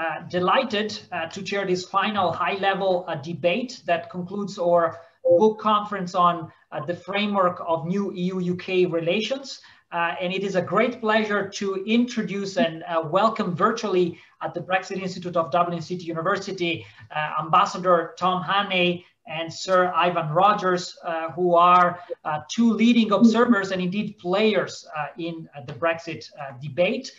uh, delighted uh, to chair this final high-level uh, debate that concludes our book conference on uh, the framework of new EU-UK relations. Uh, and it is a great pleasure to introduce and welcome virtually at the Brexit Institute of Dublin City University, Ambassador Tom Hanney and Sir Ivan Rogers, uh, who are uh, two leading observers and indeed players uh, in the Brexit debate.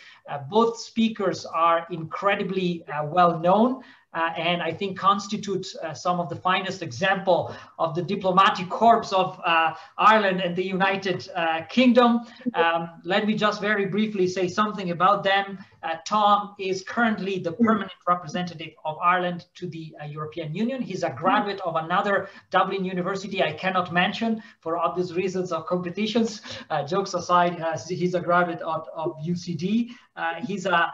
both speakers are incredibly well known uh, and I think constitutes uh, some of the finest example of the diplomatic corps of uh, Ireland and the United uh, Kingdom. Um, let me just very briefly say something about them. Uh, Tom is currently the permanent representative of Ireland to the uh, European Union. He's a graduate of another Dublin University I cannot mention for obvious reasons of competitions. jokes aside, he's a graduate of, of UCD. he's a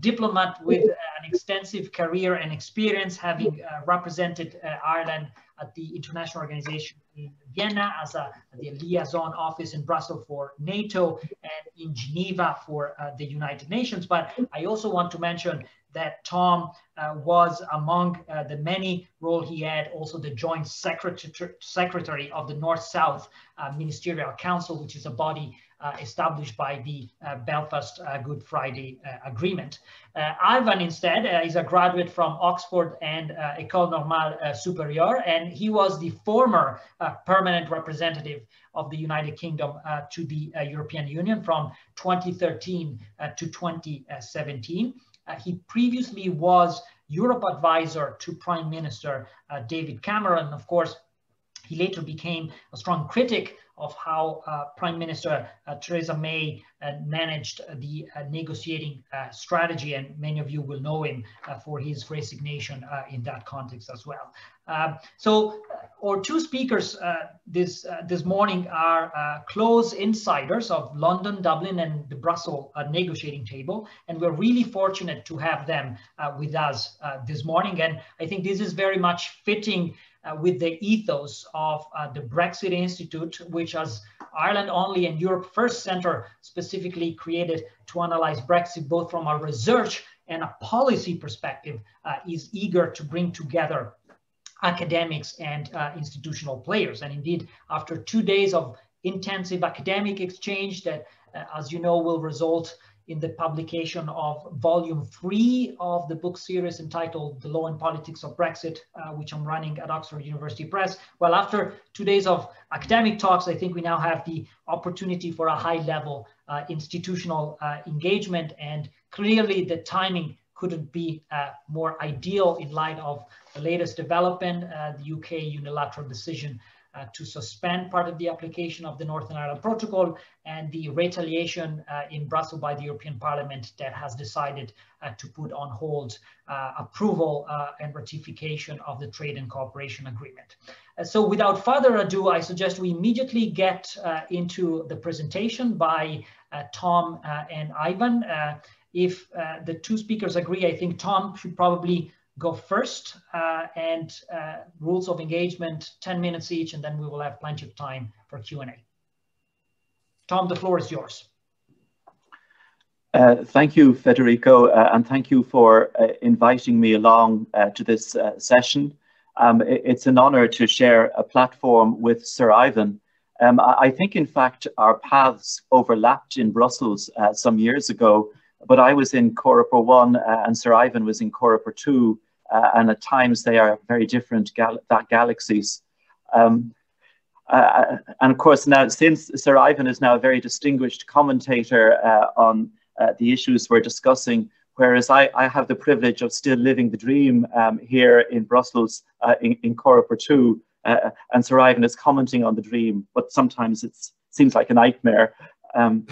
diplomat with an extensive career and experience, having uh, represented uh, Ireland at the International Organization in Vienna as a the liaison office in Brussels for NATO and in Geneva for uh, the United Nations. But I also want to mention that Tom uh, was among uh, the many role he had also the joint secretary, secretary of the North-South Ministerial Council, which is a body uh, established by the uh, Belfast uh, Good Friday Agreement. Ivan instead is a graduate from Oxford and École Normale Supérieure, and he was the former permanent representative of the United Kingdom uh, to the uh, European Union from 2013 uh, to 2017. he previously was Europe advisor to Prime Minister David Cameron. Of course, he later became a strong critic of how uh, Prime Minister uh, Theresa May uh, managed the uh, negotiating uh, strategy, and many of you will know him uh, for his resignation in that context as well. Um, so, our two speakers this this morning are close insiders of London, Dublin, and the Brussels negotiating table, and we're really fortunate to have them with us this morning. And I think this is very much fitting with the ethos of uh, the Brexit Institute, which has Ireland only and Europe First Center specifically created to analyze Brexit both from a research and a policy perspective, uh, is eager to bring together academics and uh, institutional players. And indeed, after two days of intensive academic exchange that, uh, as you know, will result in the publication of volume three of the book series entitled The Law and Politics of Brexit, uh, which I'm running at Oxford University Press. Well, after two days of academic talks, I think we now have the opportunity for a high level uh, institutional uh, engagement and clearly the timing couldn't be uh, more ideal in light of the latest development, uh, the UK unilateral decision uh, to suspend part of the application of the Northern Ireland Protocol and the retaliation uh, in Brussels by the European Parliament that has decided uh, to put on hold uh, approval uh, and ratification of the Trade and Cooperation Agreement. So without further ado, I suggest we immediately get into the presentation by Tom and Ivan. if the two speakers agree, I think Tom should probably go first uh, and uh, rules of engagement 10 minutes each and then we will have plenty of time for Q&A. Tom, the floor is yours. Uh, thank you, Federico, uh, and thank you for uh, inviting me along uh, to this session. Um, it, it's an honor to share a platform with Sir Ivan. Um, I, I, think, in fact, our paths overlapped in Brussels some years ago, but I was in Coreper 1 and Sir Ivan was in Coreper 2 uh, and at times they are very different gal galaxies. Um, uh, and of course, now since Sir Ivan is now a very distinguished commentator uh, on uh, the issues we're discussing, whereas I, I, have the privilege of still living the dream um, here in Brussels uh, in, in Coreper 2, uh, and Sir Ivan is commenting on the dream, but sometimes it seems like a nightmare. Um,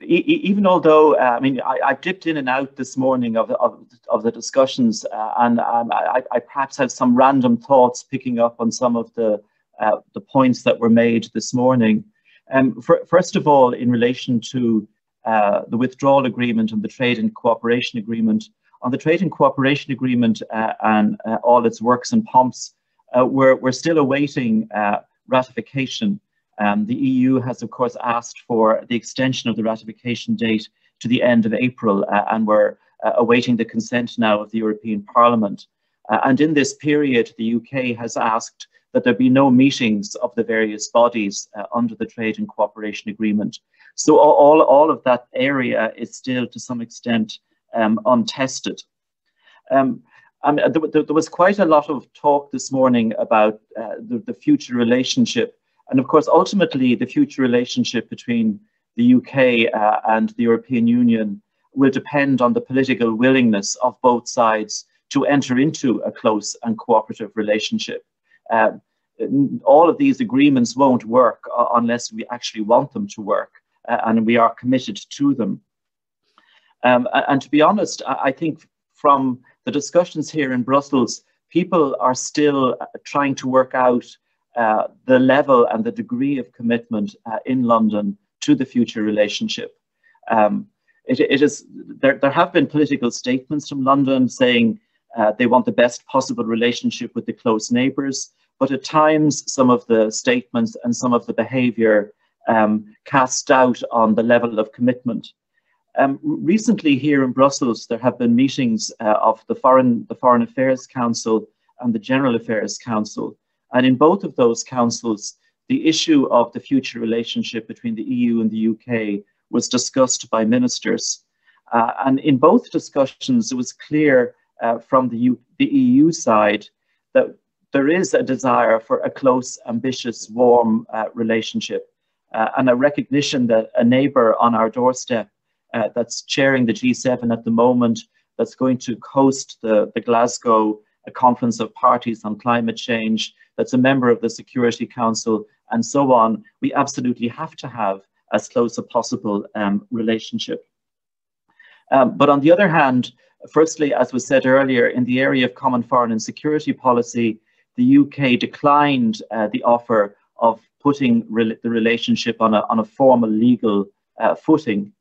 even although uh, I mean I, I, dipped in and out this morning of of, of the discussions, uh, and um, I, I, perhaps have some random thoughts picking up on some of the uh, the points that were made this morning. Um, for, first of all, in relation to uh, the withdrawal agreement and the trade and cooperation agreement, on the trade and cooperation agreement uh, and uh, all its works and pomps, we're we're still awaiting ratification. Um, the EU has, of course, asked for the extension of the ratification date to the end of April, uh, and we're uh, awaiting the consent now of the European Parliament. Uh, and in this period, the UK has asked that there be no meetings of the various bodies uh, under the Trade and Cooperation Agreement. So all, all of that area is still to some extent um, untested. Um, mean, there, there, was quite a lot of talk this morning about uh, the, the, future relationship. And of course, ultimately, the future relationship between the UK uh, and the European Union will depend on the political willingness of both sides to enter into a close and cooperative relationship. Uh, all of these agreements won't work uh, unless we actually want them to work uh, and we are committed to them. Um, and to be honest, I think from the discussions here in Brussels, people are still uh, trying to work out uh, the level and the degree of commitment uh, in London to the future relationship. Um, it, it is there, there have been political statements from London saying uh, they want the best possible relationship with the close neighbours, but at times some of the statements and some of the behaviour um, cast doubt on the level of commitment. Um, recently here in Brussels, there have been meetings uh, of the Foreign, the Foreign Affairs Council and the General Affairs Council. And in both of those councils, the issue of the future relationship between the EU and the UK was discussed by ministers. Uh, and in both discussions, it was clear uh, from the, U the EU side that there is a desire for a close, ambitious, warm uh, relationship uh, and a recognition that a neighbour on our doorstep uh, that's chairing the G7 at the moment, that's going to host the, the Glasgow A conference of Parties on Climate Change, that's a member of the Security Council, and so on. We absolutely have to have as close a possible um, relationship. Um, but on the other hand, firstly, as was said earlier, in the area of common foreign and security policy, the UK declined uh, the offer of putting re the relationship on a, on a formal legal uh, footing.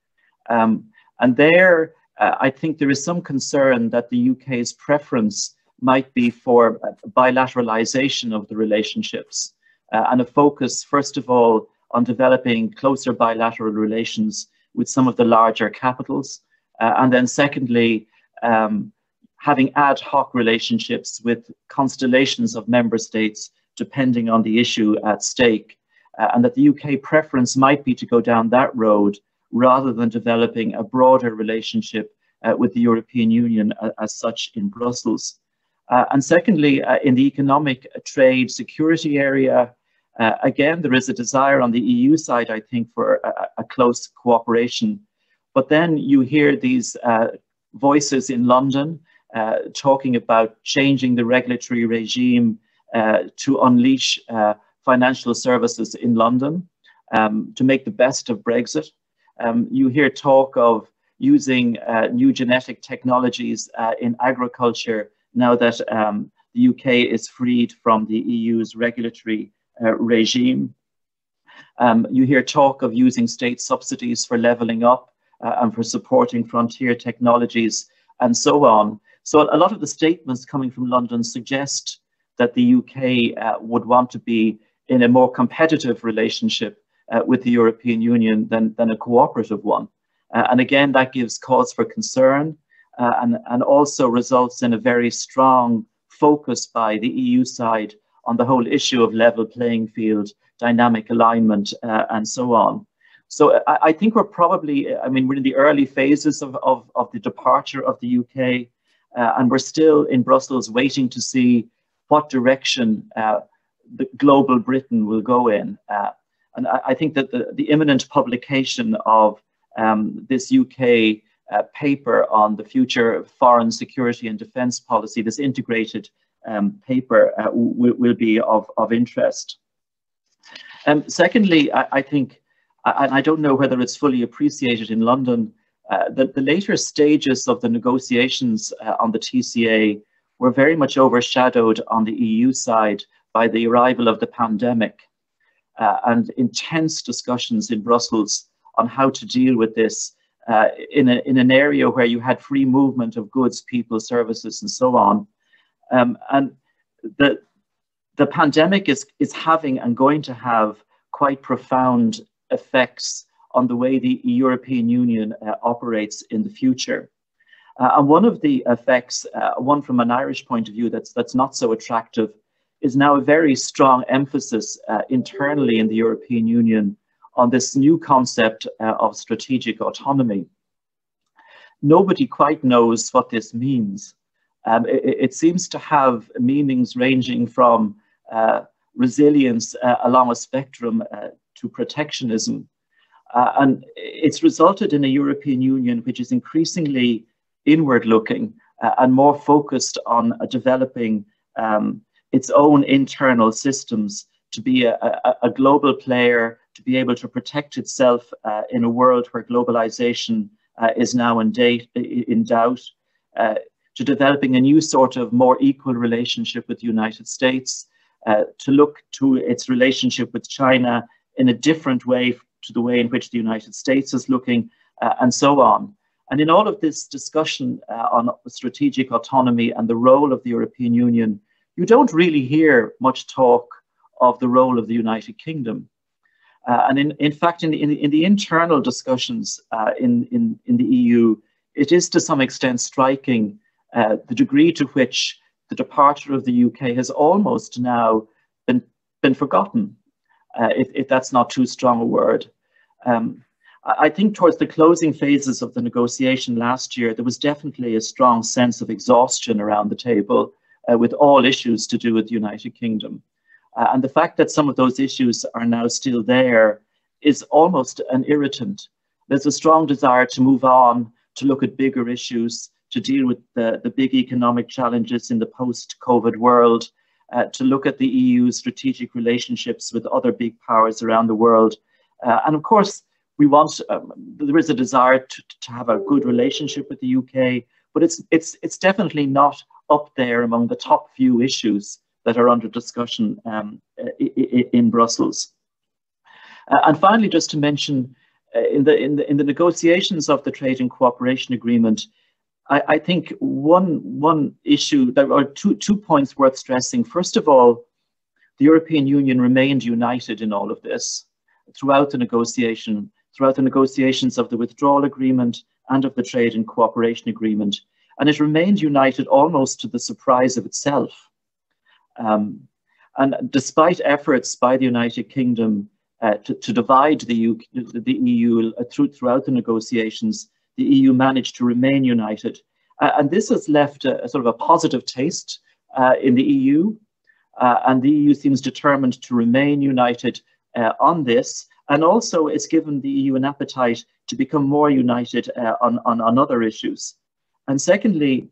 Um, and there, uh, I think there is some concern that the UK's preference might be for bilateralization of the relationships uh, and a focus, first of all, on developing closer bilateral relations with some of the larger capitals. Uh, and then secondly, um, having ad hoc relationships with constellations of member states depending on the issue at stake. Uh, and that the UK preference might be to go down that road rather than developing a broader relationship uh, with the European Union uh, as such in Brussels. Uh, and secondly, uh, in the economic uh, trade security area, again, there is a desire on the EU side, I think, for a, a close cooperation. But then you hear these voices in London talking about changing the regulatory regime to unleash financial services in London um, to make the best of Brexit. Um, you hear talk of using uh, new genetic technologies uh, in agriculture now that um, the UK is freed from the EU's regulatory uh, regime. Um, you hear talk of using state subsidies for levelling up uh, and for supporting frontier technologies and so on. So a lot of the statements coming from London suggest that the UK uh, would want to be in a more competitive relationship uh, with the European Union than, than a cooperative one. Uh, and again, that gives cause for concern uh, and, and also results in a very strong focus by the EU side on the whole issue of level playing field, dynamic alignment, uh, and so on. So I, I, think we're probably, I mean, we're in the early phases of, of, of the departure of the UK, uh, and we're still in Brussels waiting to see what direction uh, the global Britain will go in. Uh, and I, I, think that the, the imminent publication of um, this UK uh, paper on the future foreign security and defence policy, this integrated um, paper, uh, will, be of, of interest. Um, secondly, I, I think, and I don't know whether it's fully appreciated in London, uh, the, the later stages of the negotiations uh, on the TCA were very much overshadowed on the EU side by the arrival of the pandemic uh, and intense discussions in Brussels on how to deal with this uh, in, a, in an area where you had free movement of goods, people, services, and so on. Um, and the, the pandemic is, is having and going to have quite profound effects on the way the European Union uh, operates in the future. Uh, and one of the effects, uh, one from an Irish point of view that's, that's not so attractive, is now a very strong emphasis uh, internally in the European Union on this new concept uh, of strategic autonomy. Nobody quite knows what this means. Um, it, it, seems to have meanings ranging from uh, resilience uh, along a spectrum uh, to protectionism. Uh, and it's resulted in a European Union which is increasingly inward looking and more focused on developing um, its own internal systems to be a, a, a, global player, to be able to protect itself uh, in a world where globalization uh, is now in, date, in doubt, uh, to developing a new sort of more equal relationship with the United States, uh, to look to its relationship with China in a different way to the way in which the United States is looking, uh, and so on. And in all of this discussion uh, on strategic autonomy and the role of the European Union, you don't really hear much talk of the role of the United Kingdom. Uh, and in, in fact, in, in, in the internal discussions uh, in, in, in the EU, it is to some extent striking uh, the degree to which the departure of the UK has almost now been, been forgotten, uh, if, if that's not too strong a word. Um, I think towards the closing phases of the negotiation last year, there was definitely a strong sense of exhaustion around the table uh, with all issues to do with the United Kingdom. Uh, and the fact that some of those issues are now still there is almost an irritant. There's a strong desire to move on, to look at bigger issues, to deal with the, the big economic challenges in the post-COVID world, uh, to look at the EU's strategic relationships with other big powers around the world. Uh, and of course, we want, um, there is a desire to, to have a good relationship with the UK, but it's, it's, it's definitely not up there among the top few issues that are under discussion um, in Brussels. Uh, and finally, just to mention, uh, in, the, in, the, in the negotiations of the Trade and Cooperation Agreement, I, I think one, one issue, there are two, two points worth stressing. First of all, the European Union remained united in all of this throughout the negotiation, throughout the negotiations of the withdrawal agreement and of the trade and cooperation agreement. And it remained united almost to the surprise of itself. Um, and despite efforts by the United Kingdom uh, to, to, divide the, UK, the EU through, throughout the negotiations, the EU managed to remain united. Uh, and this has left a, a, sort of a positive taste uh, in the EU. Uh, and the EU seems determined to remain united uh, on this. And also, it's given the EU an appetite to become more united uh, on, on, on other issues. And secondly,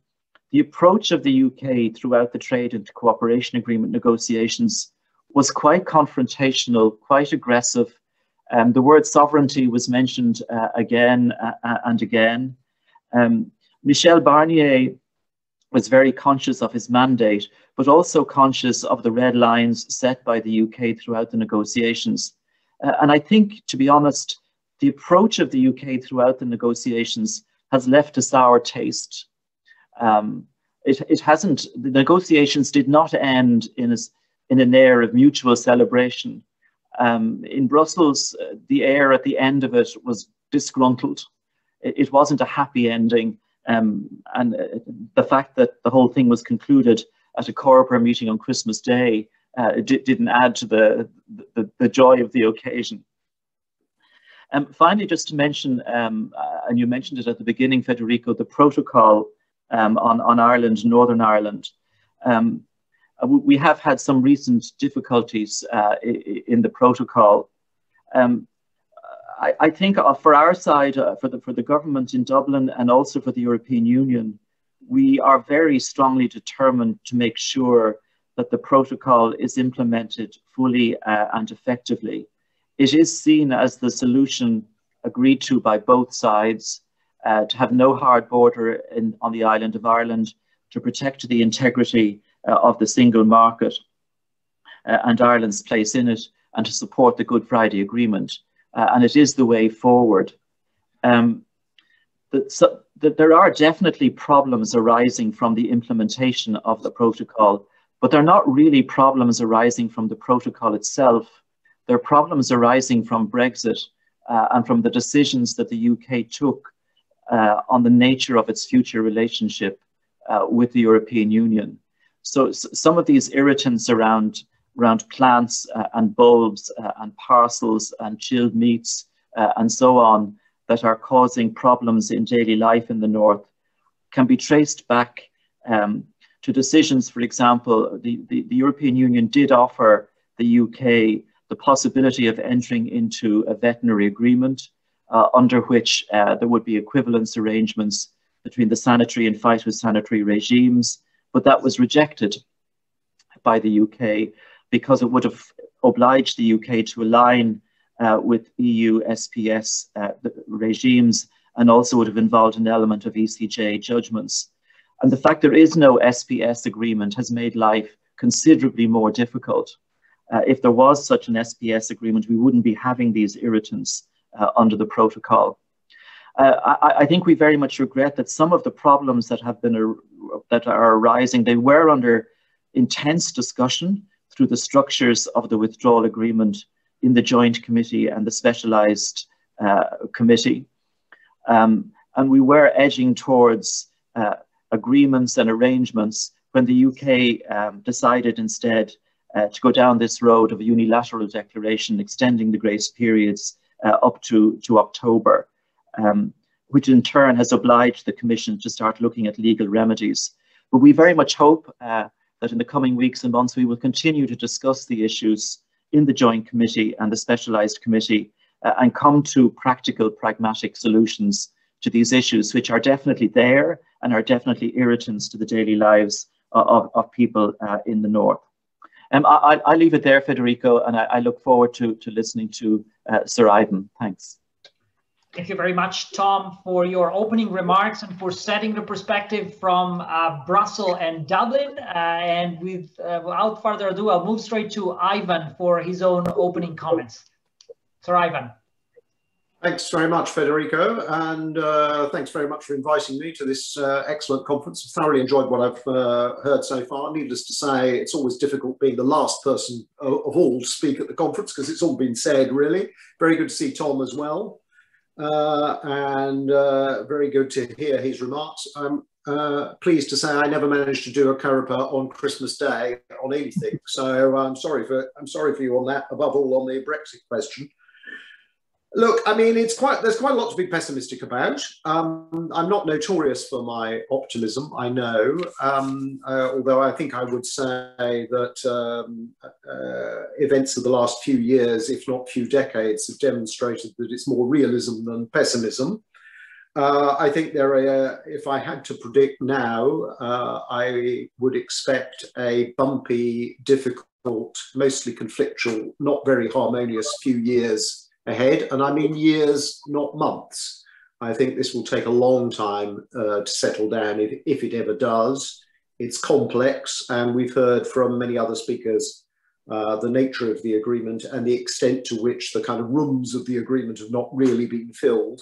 the approach of the UK throughout the trade and cooperation agreement negotiations was quite confrontational, quite aggressive, um, the word sovereignty was mentioned uh, again uh, uh, and again. Um, Michel Barnier was very conscious of his mandate, but also conscious of the red lines set by the UK throughout the negotiations. Uh, and I think, to be honest, the approach of the UK throughout the negotiations has left a sour taste. Um, it, it hasn't, the negotiations did not end in, a, in an air of mutual celebration. Um, in Brussels, uh, the air at the end of it was disgruntled. It, it wasn't a happy ending. Um, and uh, the fact that the whole thing was concluded at a Coreper meeting on Christmas Day uh, didn't add to the, the, the, joy of the occasion. Um, finally, just to mention, um, uh, and you mentioned it at the beginning, Federico, the protocol um, on, on Ireland, Northern Ireland. Um, we have had some recent difficulties uh, in the protocol. Um, I, I, think uh, for our side, uh, for, the, for the government in Dublin and also for the European Union, we are very strongly determined to make sure that the protocol is implemented fully uh, and effectively. It is seen as the solution agreed to by both sides uh, to have no hard border in, on the island of Ireland, to protect the integrity uh, of the single market uh, and Ireland's place in it, and to support the Good Friday Agreement. Uh, and it is the way forward. Um, that, so, that there are definitely problems arising from the implementation of the protocol, but they're not really problems arising from the protocol itself. They're problems arising from Brexit uh, and from the decisions that the UK took on the nature of its future relationship uh, with the European Union. So, some of these irritants around, around plants uh, and bulbs uh, and parcels and chilled meats uh, and so on that are causing problems in daily life in the north can be traced back um, to decisions. For example, the, the, the, European Union did offer the UK the possibility of entering into a veterinary agreement uh, under which uh, there would be equivalence arrangements between the sanitary and phytosanitary regimes, but that was rejected by the UK because it would have obliged the UK to align uh, with EU SPS uh, regimes and also would have involved an element of ECJ judgments. And the fact there is no SPS agreement has made life considerably more difficult. Uh, if there was such an SPS agreement, we wouldn't be having these irritants uh, under the protocol. Uh, I, I, think we very much regret that some of the problems that have been that are arising, they were under intense discussion through the structures of the withdrawal agreement in the joint committee and the specialized uh, committee. Um, and we were edging towards uh, agreements and arrangements when the UK um, decided instead uh, to go down this road of a unilateral declaration extending the grace periods up to, to October, um, which in turn has obliged the Commission to start looking at legal remedies. But we very much hope uh, that in the coming weeks and months we will continue to discuss the issues in the Joint Committee and the Specialised Committee uh, and come to practical, pragmatic solutions to these issues, which are definitely there and are definitely irritants to the daily lives of, of people uh, in the North. Um, I, will leave it there, Federico, and I, I, look forward to, to listening to uh, Sir Ivan. Thanks. Thank you very much, Tom, for your opening remarks and for setting the perspective from uh, Brussels and Dublin. Uh, and with, uh, without further ado, I'll move straight to Ivan for his own opening comments. Sir Ivan. Thanks very much, Federico, and uh, thanks very much for inviting me to this uh, excellent conference. I've thoroughly enjoyed what I've uh, heard so far. Needless to say, it's always difficult being the last person of all to speak at the conference because it's all been said, really. Very good to see Tom as well, uh, and uh, very good to hear his remarks. I'm uh, pleased to say I never managed to do a COREPER on Christmas Day on anything, so I'm sorry for I'm sorry for you on that. Above all, on the Brexit question. Look, I mean, it's quite there's quite a lot to be pessimistic about. Um, I'm not notorious for my optimism, I know, um, uh, although I think I would say that um, uh, events of the last few years, if not few decades, have demonstrated that it's more realism than pessimism. Uh, I think there are, if I had to predict now, uh, I would expect a bumpy, difficult, mostly conflictual, not very harmonious few years ahead, and I mean years, not months. I think this will take a long time uh, to settle down if, if it ever does. It's complex, and we've heard from many other speakers uh, the nature of the agreement and the extent to which the kind of rooms of the agreement have not really been filled.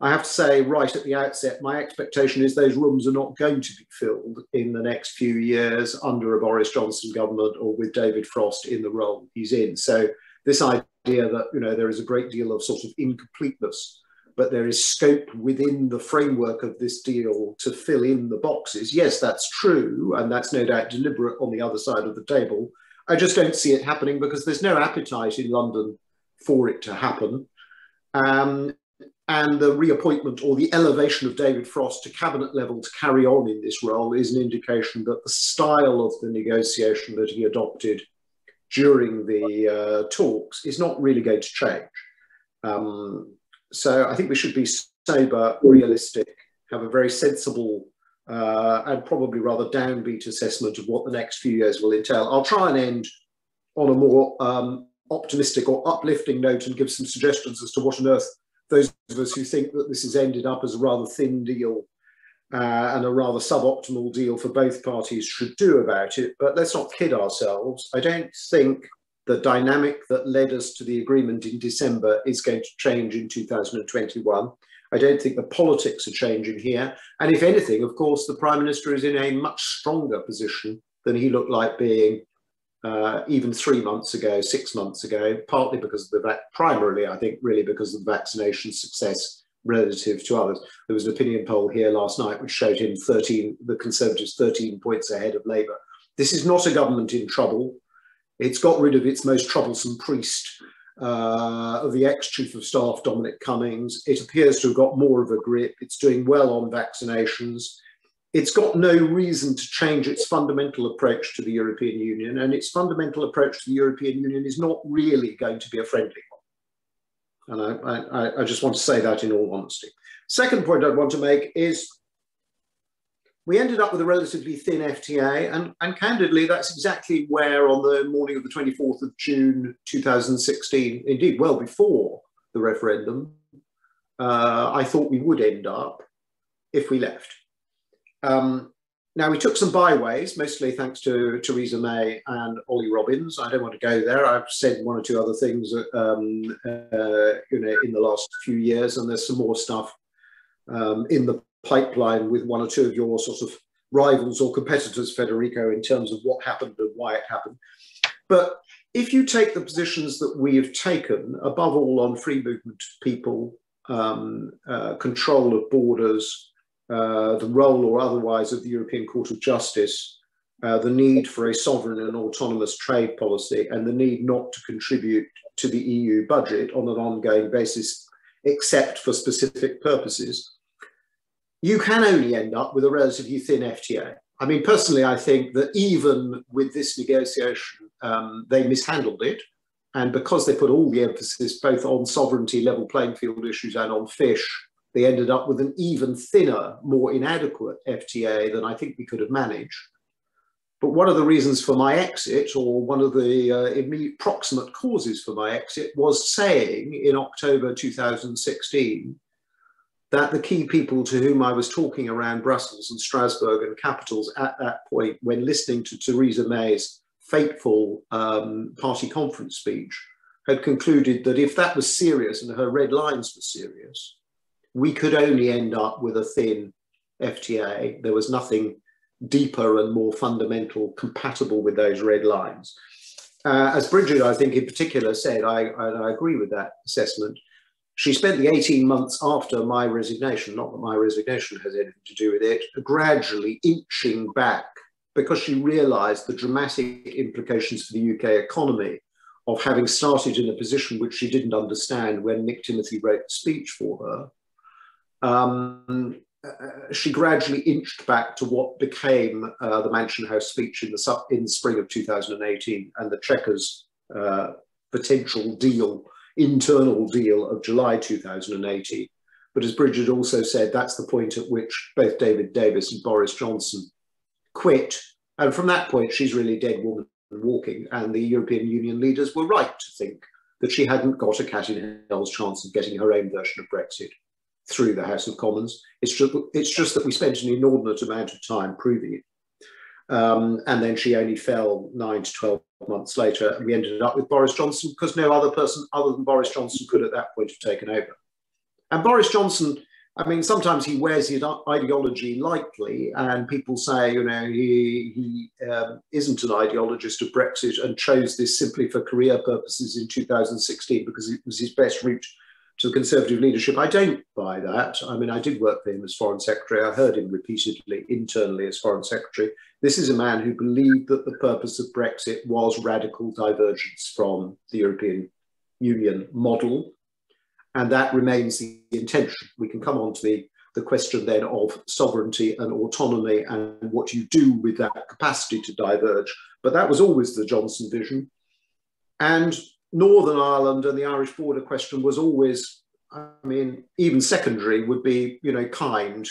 I have to say, right at the outset, my expectation is those rooms are not going to be filled in the next few years under a Boris Johnson government or with David Frost in the role he's in. So this idea that you know there is a great deal of sort of incompleteness but there is scope within the framework of this deal to fill in the boxes. Yes that's true and that's no doubt deliberate on the other side of the table. I just don't see it happening because there's no appetite in london for it to happen. Um, and the reappointment or the elevation of David Frost to cabinet level to carry on in this role is an indication that the style of the negotiation that he adopted during the uh, talks is not really going to change. Um, so I think we should be sober, realistic, have a very sensible uh, and probably rather downbeat assessment of what the next few years will entail. I'll try and end on a more um, optimistic or uplifting note and give some suggestions as to what on earth those of us who think that this has ended up as a rather thin deal uh, and a rather suboptimal deal for both parties should do about it. But let's not kid ourselves. I don't think the dynamic that led us to the agreement in December is going to change in 2021. I don't think the politics are changing here. And if anything, of course, the Prime Minister is in a much stronger position than he looked like being uh, even three months ago, six months ago, partly because of the, primarily, I think, really because of the vaccination success relative to others. There was an opinion poll here last night which showed him 13, the Conservatives 13 points ahead of Labour. This is not a government in trouble. It's got rid of its most troublesome priest, uh, of the ex-chief of staff, Dominic Cummings. It appears to have got more of a grip. It's doing well on vaccinations. It's got no reason to change its fundamental approach to the European Union, and its fundamental approach to the European Union is not really going to be a friendly one. And I, I, I just want to say that in all honesty. Second point I'd want to make is we ended up with a relatively thin FTA, and, and candidly, that's exactly where on the morning of the 24th of June 2016, indeed, well before the referendum, uh, I thought we would end up if we left. Um, now, we took some byways, mostly thanks to Theresa May and Ollie Robbins. I don't want to go there. I've said one or two other things um, uh, you know, in the last few years, and there's some more stuff um, in the pipeline with one or two of your sort of rivals or competitors, Federico, in terms of what happened and why it happened. But if you take the positions that we have taken, above all on free movement of people, um, uh, control of borders, uh, the role or otherwise of the European Court of Justice, uh, the need for a sovereign and autonomous trade policy, and the need not to contribute to the EU budget on an ongoing basis, except for specific purposes, you can only end up with a relatively thin FTA. I mean, personally, I think that even with this negotiation, um, they mishandled it. And because they put all the emphasis both on sovereignty, level playing field issues, and on fish, they ended up with an even thinner, more inadequate FTA than I think we could have managed. But one of the reasons for my exit, or one of the uh, immediate proximate causes for my exit, was saying in October 2016 that the key people to whom I was talking around Brussels and Strasbourg and capitals at that point, when listening to Theresa May's fateful um, party conference speech, had concluded that if that was serious and her red lines were serious, we could only end up with a thin FTA. There was nothing deeper and more fundamental compatible with those red lines. Uh, as Bridget, I think in particular said, I, I, I agree with that assessment she spent the 18 months after my resignation, not that my resignation has anything to do with it, gradually inching back because she realized the dramatic implications for the UK economy of having started in a position which she didn't understand when Nick Timothy wrote the speech for her. Um, uh, she gradually inched back to what became uh, the Mansion House speech in the, in spring of 2018 and the Chequers uh, potential deal internal deal of July 2018. But as Bridget also said, that's the point at which both David Davis and Boris Johnson quit. And from that point, she's really dead woman walking. And the European Union leaders were right to think that she hadn't got a cat in hell's chance of getting her own version of Brexit through the House of Commons. It's just, it's just that we spent an inordinate amount of time proving it. Um, and then she only fell nine to 12 months later, and we ended up with Boris Johnson because no other person other than Boris Johnson could at that point have taken over. And Boris Johnson, I mean, sometimes he wears his ideology lightly, and people say, you know, he, he um, isn't an ideologist of Brexit and chose this simply for career purposes in 2016 because it was his best route to the Conservative leadership. I don't buy that. I mean, I did work for him as Foreign Secretary. I heard him repeatedly internally as Foreign Secretary. This is a man who believed that the purpose of Brexit was radical divergence from the European Union model. And that remains the intention. We can come on to the, the question then of sovereignty and autonomy and what you do with that capacity to diverge. But that was always the Johnson vision. And Northern Ireland and the Irish border question was always, I mean, even secondary would be, you know, kind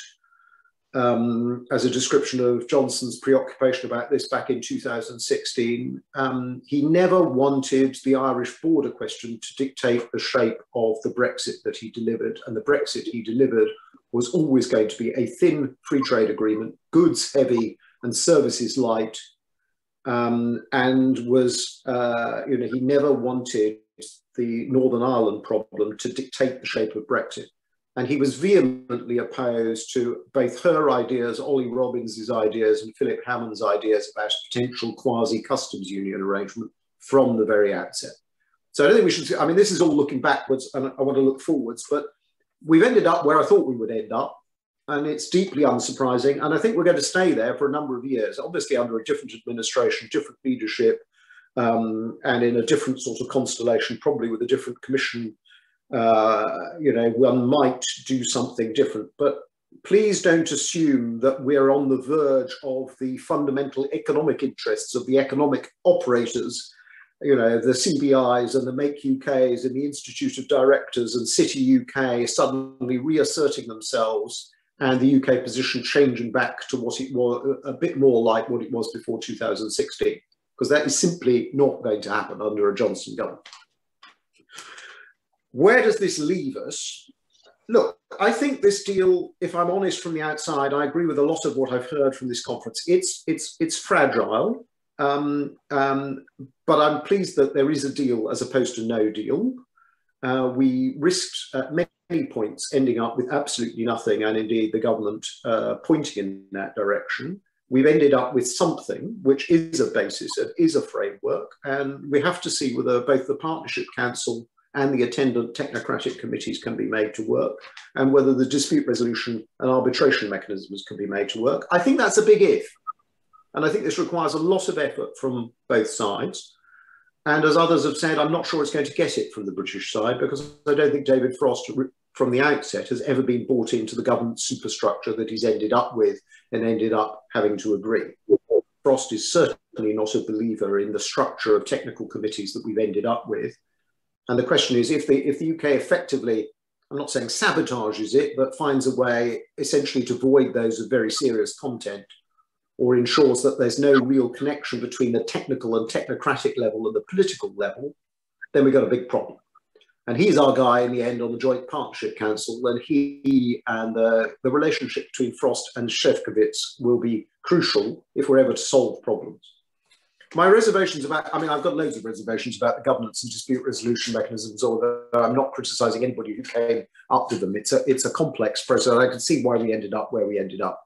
um, as a description of Johnson's preoccupation about this back in 2016. Um, he never wanted the Irish border question to dictate the shape of the Brexit that he delivered. And the Brexit he delivered was always going to be a thin free trade agreement, goods heavy and services light, um, and was, uh, you know, he never wanted the Northern Ireland problem to dictate the shape of Brexit. And he was vehemently opposed to both her ideas, Ollie Robbins's ideas, and Philip Hammond's ideas about a potential quasi customs union arrangement from the very outset. So I don't think we should, I mean, this is all looking backwards and I want to look forwards, but we've ended up where I thought we would end up. And it's deeply unsurprising. And I think we're going to stay there for a number of years, obviously under a different administration, different leadership, um, and in a different sort of constellation, probably with a different commission. Uh, you know, one might do something different. But please don't assume that we're on the verge of the fundamental economic interests of the economic operators you know, the CBIs and the Make UKs and the Institute of Directors and City UK suddenly reasserting themselves and the UK position changing back to what it was a bit more like what it was before 2016, because that is simply not going to happen under a Johnson government. Where does this leave us? Look, I think this deal, if I'm honest from the outside, I agree with a lot of what I've heard from this conference. It's, it's, it's fragile. Um, um, but I'm pleased that there is a deal as opposed to no deal. Uh, we risked at many points ending up with absolutely nothing, and indeed the government uh, pointing in that direction. We've ended up with something which is a basis, it is a framework, and we have to see whether both the Partnership Council and the attendant technocratic committees can be made to work, and whether the dispute resolution and arbitration mechanisms can be made to work. I think that's a big if. And I think this requires a lot of effort from both sides. And as others have said, I'm not sure it's going to get it from the British side because I don't think David Frost, from the outset, has ever been bought into the government superstructure that he's ended up with and ended up having to agree. Frost is certainly not a believer in the structure of technical committees that we've ended up with. And the question is if the, if the UK effectively, I'm not saying sabotages it, but finds a way essentially to void those of very serious content or ensures that there's no real connection between the technical and technocratic level and the political level, then we've got a big problem. And he's our guy in the end on the Joint Partnership Council, and he and the, the relationship between Frost and Šefčovič will be crucial if we're ever to solve problems. My reservations about, I mean, I've got loads of reservations about the governance and dispute resolution mechanisms, although I'm not criticizing anybody who came up with them. It's a, it's a complex process. I can see why we ended up where we ended up.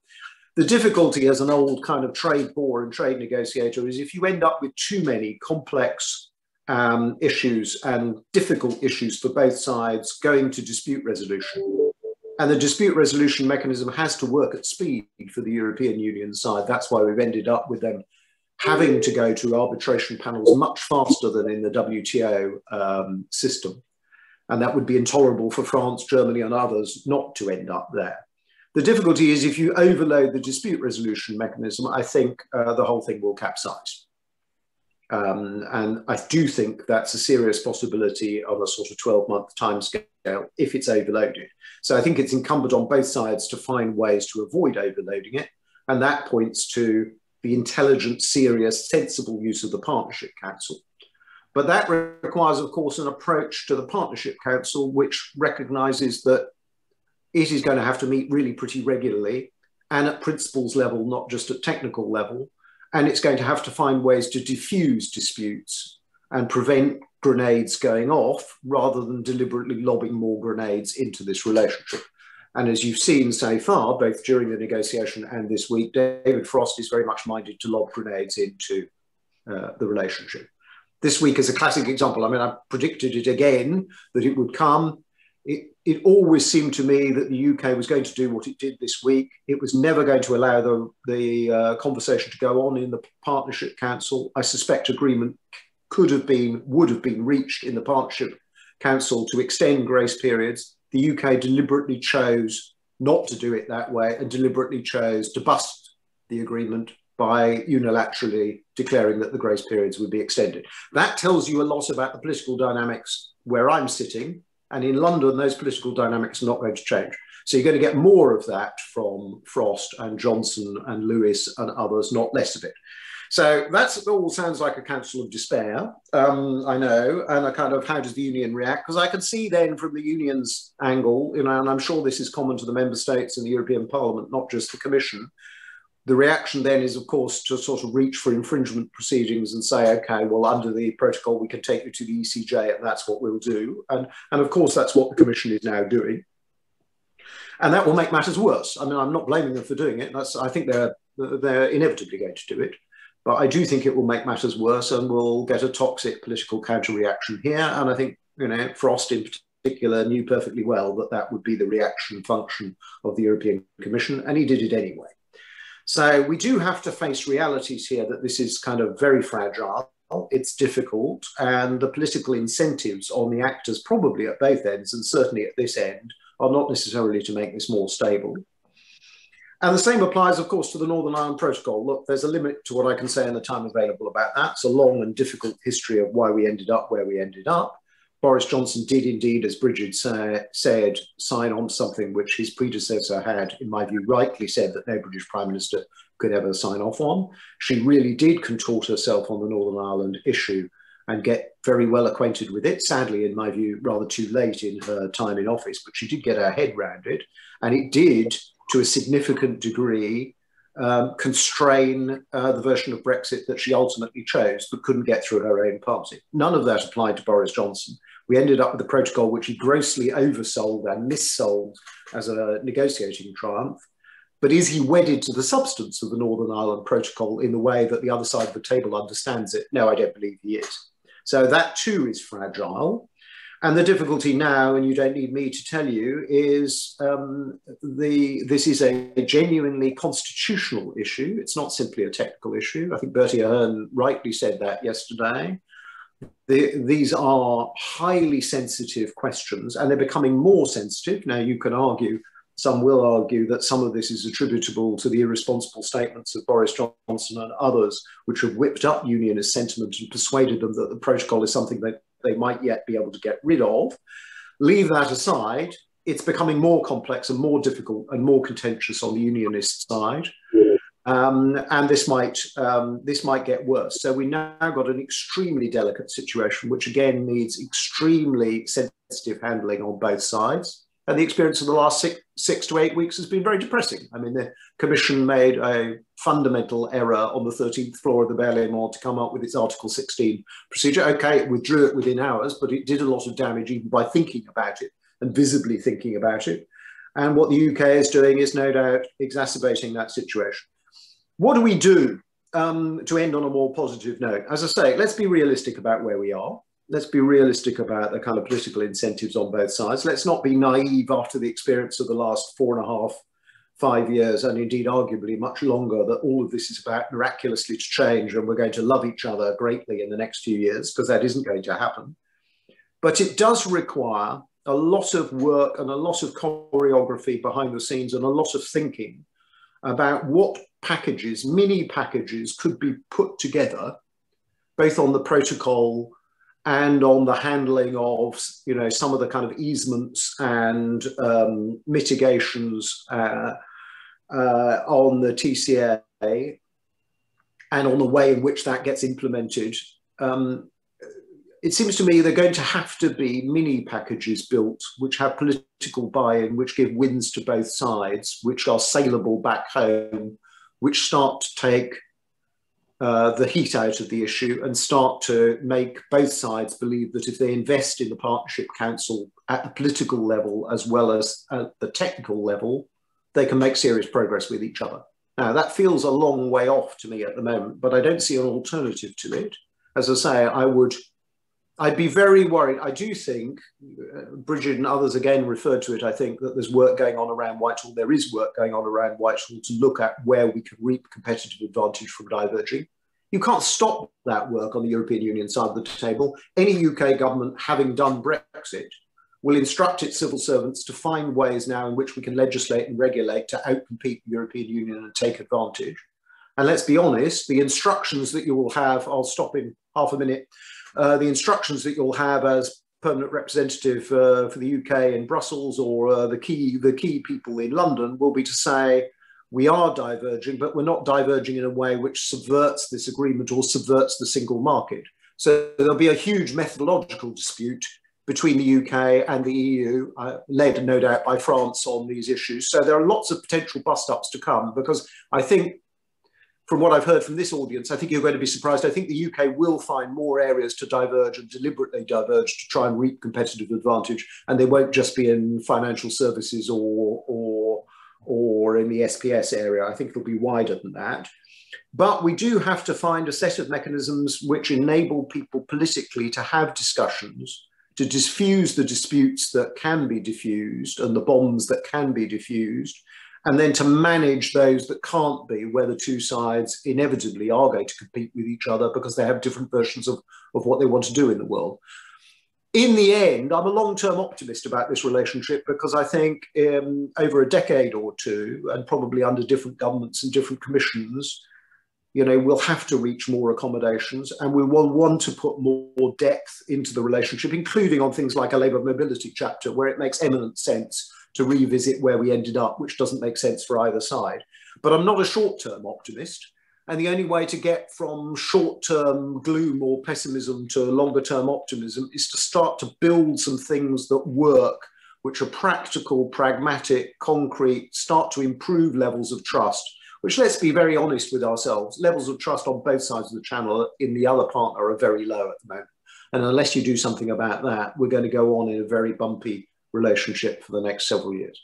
The difficulty as an old kind of trade bore and trade negotiator is if you end up with too many complex um, issues and difficult issues for both sides going to dispute resolution. And the dispute resolution mechanism has to work at speed for the European Union side. That's why we've ended up with them having to go to arbitration panels much faster than in the WTO um, system. And that would be intolerable for France, Germany, and others not to end up there. The difficulty is if you overload the dispute resolution mechanism, I think uh, the whole thing will capsize. Um, and I do think that's a serious possibility on a sort of 12 month timescale if it's overloaded. So I think it's incumbent on both sides to find ways to avoid overloading it. And that points to the intelligent, serious, sensible use of the Partnership Council. But that requires, of course, an approach to the Partnership Council which recognizes that it is going to have to meet really pretty regularly and at principles level, not just at technical level. And it's going to have to find ways to diffuse disputes and prevent grenades going off rather than deliberately lobbing more grenades into this relationship. And as you've seen so far, both during the negotiation and this week, David Frost is very much minded to lob grenades into uh, the relationship. This week is a classic example. I mean, I predicted it again that it would come it, it always seemed to me that the UK was going to do what it did this week. It was never going to allow the, the uh, conversation to go on in the Partnership Council. I suspect agreement could have been, would have been reached in the Partnership Council to extend grace periods. The UK deliberately chose not to do it that way and deliberately chose to bust the agreement by unilaterally declaring that the grace periods would be extended. That tells you a lot about the political dynamics where I'm sitting and in London, those political dynamics are not going to change. So you're going to get more of that from Frost and Johnson and Lewis and others, not less of it. So that all sounds like a council of despair, um, I know, and a kind of how does the union react? Because I can see then from the union's angle, you know, and I'm sure this is common to the member states and the European Parliament, not just the Commission, the reaction then is, of course, to sort of reach for infringement proceedings and say, okay, well, under the protocol, we can take you to the ECJ, and that's what we'll do. And, and of course, that's what the Commission is now doing. And that will make matters worse. I mean, I'm not blaming them for doing it. That's, I think they're, they're inevitably going to do it. But I do think it will make matters worse and we'll get a toxic political counter reaction here. And I think, you know, Frost in particular knew perfectly well that that would be the reaction function of the European Commission, and he did it anyway. So we do have to face realities here that this is kind of very fragile. It's difficult, and the political incentives on the actors, probably at both ends, and certainly at this end, are not necessarily to make this more stable. And the same applies, of course, to the Northern Ireland Protocol. Look, there's a limit to what I can say in the time available about that. It's a long and difficult history of why we ended up where we ended up. Boris Johnson did indeed, as Brigid said, sign on something which his predecessor had, in my view, rightly said that no British Prime Minister could ever sign off on. She really did contort herself on the Northern Ireland issue and get very well acquainted with it. Sadly, in my view, rather too late in her time in office, but she did get her head round it. And it did, to a significant degree, um, constrain uh, the version of Brexit that she ultimately chose, but couldn't get through her own party. None of that applied to Boris Johnson we ended up with a protocol which he grossly oversold and missold as a negotiating triumph. But is he wedded to the substance of the Northern Ireland Protocol in the way that the other side of the table understands it? No, I don't believe he is. So that too is fragile. And the difficulty now, and you don't need me to tell you, is um, the this is a, a, genuinely constitutional issue. It's not simply a technical issue. I think Bertie Ahern rightly said that yesterday the, these are highly sensitive questions and they're becoming more sensitive. Now, you can argue, some will argue that some of this is attributable to the irresponsible statements of Boris Johnson and others, which have whipped up unionist sentiment and persuaded them that the protocol is something that they might yet be able to get rid of. Leave that aside, it's becoming more complex and more difficult and more contentious on the unionist side. Um, and this might um, this might get worse. So we now got an extremely delicate situation, which again needs extremely sensitive handling on both sides. And the experience of the last six, six to eight weeks has been very depressing. I mean, the Commission made a fundamental error on the 13th floor of the Berlaymont to come up with its Article 16 procedure. Okay, it withdrew it within hours, but it did a lot of damage even by thinking about it and visibly thinking about it. And what the UK is doing is no doubt exacerbating that situation. What do we do um, to end on a more positive note? As I say, let's be realistic about where we are. Let's be realistic about the kind of political incentives on both sides. Let's not be naive after the experience of the last four and a half, five years, and indeed arguably much longer, that all of this is about miraculously to change and we're going to love each other greatly in the next few years, because that isn't going to happen. But it does require a lot of work and a lot of choreography behind the scenes and a lot of thinking about what packages, mini packages could be put together, both on the protocol and on the handling of, you know, some of the kind of easements and um, mitigations uh, uh, on the TCA and on the way in which that gets implemented. Um, it seems to me they're going to have to be mini packages built which have political buy-in, which give wins to both sides, which are saleable back home which start to take uh, the heat out of the issue and start to make both sides believe that if they invest in the Partnership Council at the political level as well as at the technical level, they can make serious progress with each other. Now, that feels a long way off to me at the moment, but I don't see an alternative to it. As I say, I would I'd be very worried. I do think, uh, Brigid and others again referred to it, I think that there's work going on around Whitehall. There is work going on around Whitehall to look at where we can reap competitive advantage from diverging. You can't stop that work on the European Union side of the table. Any UK government having done Brexit will instruct its civil servants to find ways now in which we can legislate and regulate to outcompete the European Union and take advantage. And let's be honest, the instructions that you will have, I'll stop in half a minute, uh, the instructions that you'll have as permanent representative uh, for the UK in Brussels or uh, the key the key people in London will be to say we are diverging, but we're not diverging in a way which subverts this agreement or subverts the single market. So there'll be a huge methodological dispute between the UK and the EU, uh, led no doubt by France on these issues. So there are lots of potential bust ups to come because I think from what I've heard from this audience, I think you're going to be surprised. I think the UK will find more areas to diverge and deliberately diverge to try and reap competitive advantage, and they won't just be in financial services or or or in the SPS area. I think it'll be wider than that. But we do have to find a set of mechanisms which enable people politically to have discussions, to diffuse the disputes that can be diffused and the bombs that can be diffused, and then to manage those that can't be, where the two sides inevitably are going to compete with each other because they have different versions of, of what they want to do in the world. In the end, I'm a long term optimist about this relationship because I think um, over a decade or two, and probably under different governments and different commissions, you know, we'll have to reach more accommodations and we will want to put more depth into the relationship, including on things like a labour mobility chapter, where it makes eminent sense to revisit where we ended up, which doesn't make sense for either side. But I'm not a short term optimist. And the only way to get from short term gloom or pessimism to longer term optimism is to start to build some things that work, which are practical, pragmatic, concrete, start to improve levels of trust. Which, let's be very honest with ourselves, levels of trust on both sides of the channel in the other partner are very low at the moment. And unless you do something about that, we're going to go on in a very bumpy relationship for the next several years.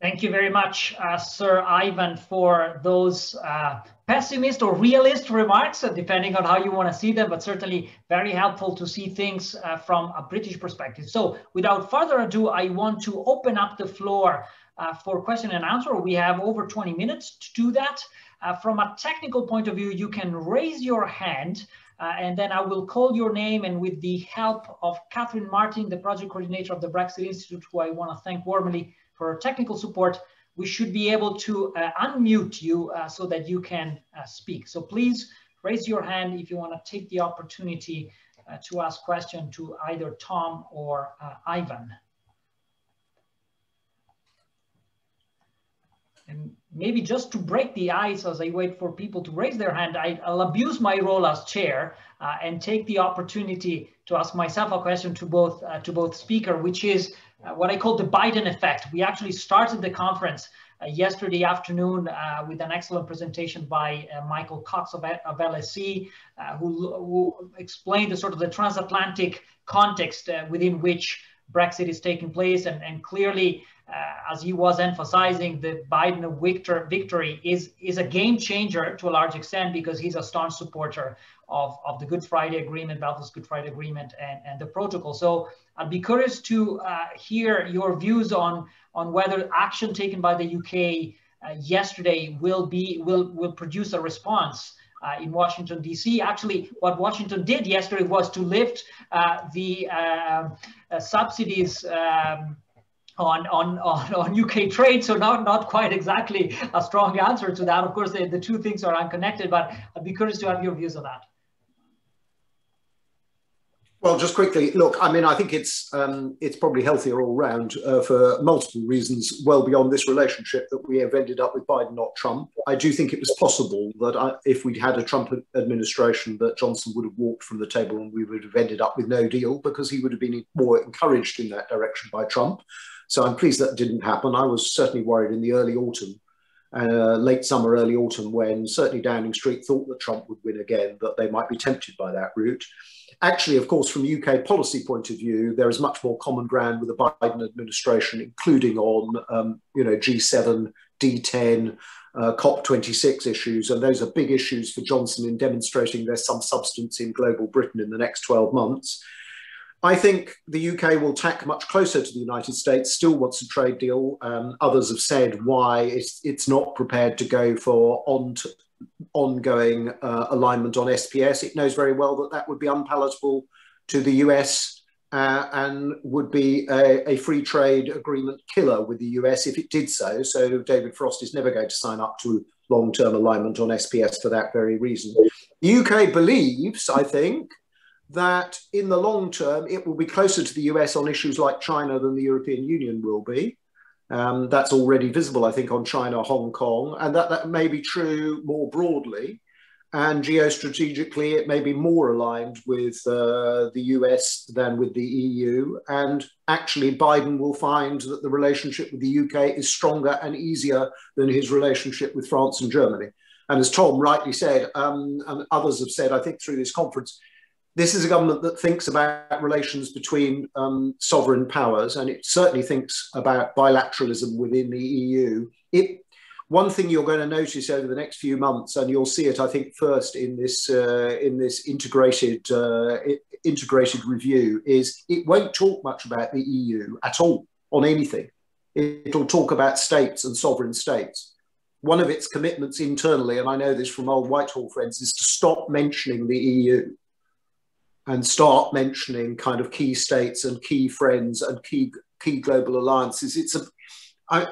Thank you very much, uh, Sir Ivan, for those uh, pessimist or realist remarks, uh, depending on how you want to see them, but certainly very helpful to see things uh, from a British perspective. So without further ado, I want to open up the floor uh, for question and answer. We have over 20 minutes to do that. Uh, from a technical point of view, you can raise your hand uh, and then I will call your name and with the help of Catherine Martin, the project coordinator of the Brexit Institute, who I want to thank warmly for her technical support, we should be able to uh, unmute you uh, so that you can uh, speak. So please raise your hand if you want to take the opportunity uh, to ask question to either Tom or uh, Ivan. And maybe just to break the ice as I wait for people to raise their hand, I, will abuse my role as chair uh, and take the opportunity to ask myself a question to both uh, to both speaker, which is uh, what I call the Biden effect. We actually started the conference uh, yesterday afternoon uh, with an excellent presentation by uh, Michael Cox of, of LSE, who, who, explained the sort of the transatlantic context within which Brexit is taking place and, and clearly uh, as he was emphasizing, the Biden victor, victory is, is a game changer to a large extent because he's a staunch supporter of, of the Good Friday Agreement, Belfast Good Friday Agreement, and, and the protocol. So I'd be curious to uh, hear your views on, on whether action taken by the UK uh, yesterday will be will will produce a response uh, in Washington D.C. Actually, what Washington did yesterday was to lift uh, the uh, uh subsidies. Um, on, on, on, on UK trade. So not, not quite exactly a strong answer to that. Of course, the, the two things are unconnected, but I'd be curious to have your views on that. Well, just quickly, look, I mean, I think it's um, it's probably healthier all round uh, for multiple reasons, well beyond this relationship that we have ended up with Biden, not Trump. I do think it was possible that I, if we'd had a Trump administration, that Johnson would have walked from the table and we would have ended up with no deal because he would have been more encouraged in that direction by Trump. So I'm pleased that didn't happen. I was certainly worried in the early autumn, uh, late summer, early autumn, when certainly Downing Street thought that Trump would win again, that they might be tempted by that route. Actually, of course, from UK policy point of view, there is much more common ground with the Biden administration, including on um, you know G7, D10, uh, COP26 issues, and those are big issues for Johnson in demonstrating there's some substance in global Britain in the next 12 months. I think the UK will tack much closer to the United States, still wants a trade deal. Um, others have said why it's, it's not prepared to go for on to, ongoing uh, alignment on SPS. It knows very well that that would be unpalatable to the US uh, and would be a, a, free trade agreement killer with the US if it did so. So David Frost is never going to sign up to long-term alignment on SPS for that very reason. The UK believes, I think, that in the long term, it will be closer to the US on issues like China than the European Union will be. Um, that's already visible, I think, on China, Hong Kong, and that, that may be true more broadly. And geostrategically, it may be more aligned with uh, the US than with the EU. And actually, Biden will find that the relationship with the UK is stronger and easier than his relationship with France and Germany. And as Tom rightly said, um, and others have said, I think through this conference, this is a government that thinks about relations between um, sovereign powers, and it certainly thinks about bilateralism within the EU. It, one thing you're going to notice over the next few months, and you'll see it, I think, first in this uh, in this integrated uh, integrated review, is it won't talk much about the EU at all on anything. It'll talk about states and sovereign states. One of its commitments internally, and I know this from old Whitehall friends, is to stop mentioning the EU and start mentioning kind of key states and key friends and key key global alliances. It's a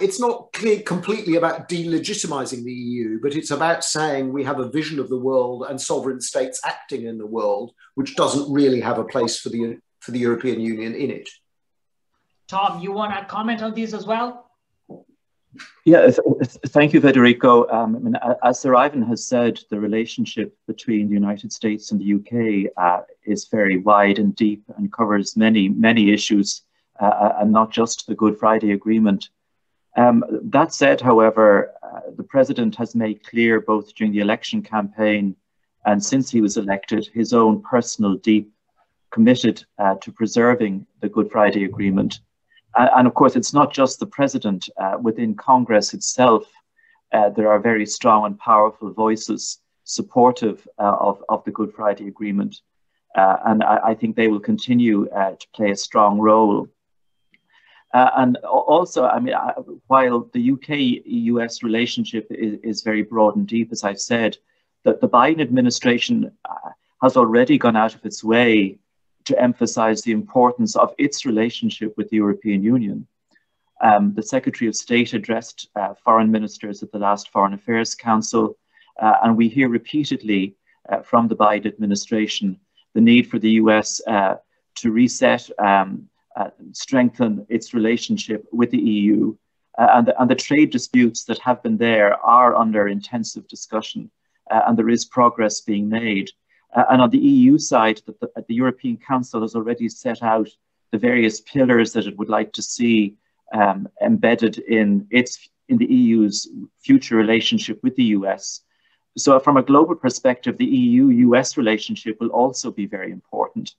it's not clear, completely about delegitimizing the EU, but it's about saying we have a vision of the world and sovereign states acting in the world, which doesn't really have a place for the for the European Union in it. Tom, you want to comment on these as well? Yeah, thank you, Federico. Um, I mean, as Sir Ivan has said, the relationship between the United States and the UK uh, is very wide and deep and covers many, many issues, uh, uh, and not just the Good Friday Agreement. Um, that said, however, uh, the president has made clear both during the election campaign and since he was elected his own personal deep committed uh, to preserving the Good Friday Agreement and of course, it's not just the president. Uh, within Congress itself, uh, there are very strong and powerful voices supportive uh, of, of the Good Friday Agreement. Uh, and I, I, think they will continue uh, to play a strong role. Uh, and also, I mean, while the UK-US relationship is, is, very broad and deep, as I've said, that the Biden administration has already gone out of its way to emphasize the importance of its relationship with the European Union. Um, the Secretary of State addressed uh, foreign ministers at the last Foreign Affairs Council, uh, and we hear repeatedly uh, from the Biden administration the need for the US uh, to reset, um, uh, strengthen its relationship with the EU. Uh, and, the, and the trade disputes that have been there are under intensive discussion, and there is progress being made. Uh, and on the EU side, the, the, the, European Council has already set out the various pillars that it would like to see um, embedded in its in the EU's future relationship with the US. So, from a global perspective, the EU-US relationship will also be very important.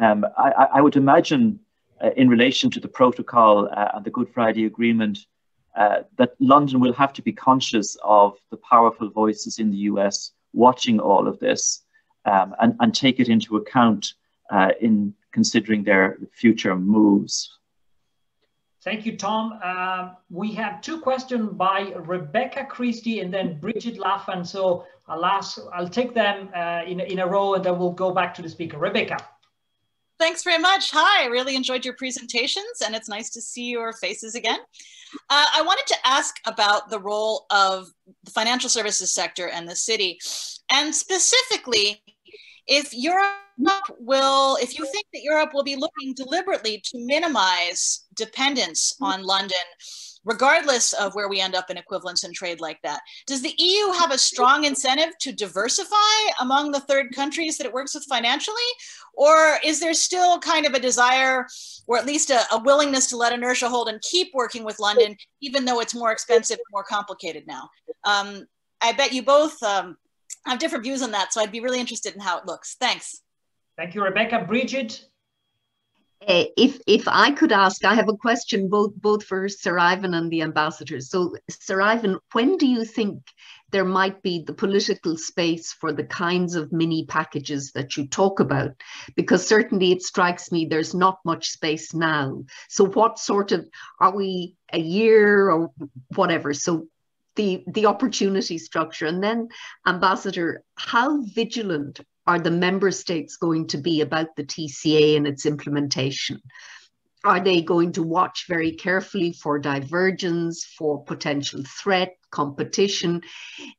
Um, I, I, would imagine, uh, in relation to the protocol uh, and the Good Friday Agreement, uh, that London will have to be conscious of the powerful voices in the US watching all of this um, and, and take it into account uh, in considering their future moves. Thank you, Tom. Uh, we have two questions by Rebecca Christie and then Brigid Laffan. So I'll ask, I'll take them uh, in, in a row and then we'll go back to the speaker. Rebecca. Thanks very much. Hi, I really enjoyed your presentations and it's nice to see your faces again. Uh, I wanted to ask about the role of the financial services sector and the city, and specifically, if Europe will, if you think that Europe will be looking deliberately to minimize dependence on London regardless of where we end up in equivalence and trade like that. Does the EU have a strong incentive to diversify among the third countries that it works with financially? Or is there still kind of a desire, or at least a, a willingness to let inertia hold and keep working with London, even though it's more expensive more complicated now? Um, I bet you both um, have different views on that, so I'd be really interested in how it looks. Thanks. Thank you, Rebecca. Brigid? Uh, if if I could ask, I have a question both both for Sir Ivan and the ambassadors. So, Sir Ivan, when do you think there might be the political space for the kinds of mini packages that you talk about? Because certainly it strikes me there's not much space now. So, what sort of are we a year or whatever? So, the the opportunity structure, and then, ambassador, how vigilant are the member states going to be about the TCA and its implementation? Are they going to watch very carefully for divergence, for potential threat, competition?